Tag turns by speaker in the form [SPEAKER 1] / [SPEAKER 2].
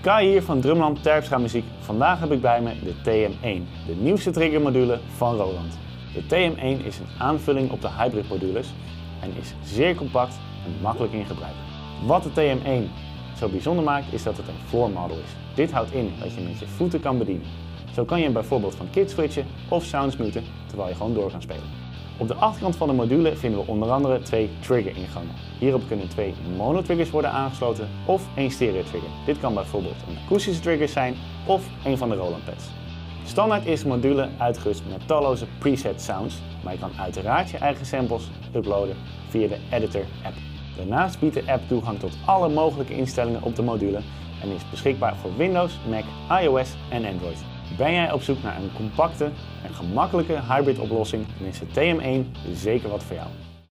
[SPEAKER 1] Kai hier van Drumland Terpstra Muziek. Vandaag heb ik bij me de TM1, de nieuwste triggermodule van Roland. De TM1 is een aanvulling op de hybrid modules en is zeer compact en makkelijk in gebruik. Wat de TM1 zo bijzonder maakt is dat het een floor model is. Dit houdt in dat je met je voeten kan bedienen. Zo kan je bijvoorbeeld van kit switchen of sounds muten terwijl je gewoon door spelen. Op de achterkant van de module vinden we onder andere twee trigger-ingangen. Hierop kunnen twee mono-triggers worden aangesloten of één stereo-trigger. Dit kan bijvoorbeeld een akoestische trigger zijn of een van de Roland pads. Standaard is de module uitgerust met talloze preset sounds, maar je kan uiteraard je eigen samples uploaden via de Editor app. Daarnaast biedt de app toegang tot alle mogelijke instellingen op de module en is beschikbaar voor Windows, Mac, iOS en Android. Ben jij op zoek naar een compacte en gemakkelijke hybrid oplossing, dan is de TM1 zeker wat voor jou.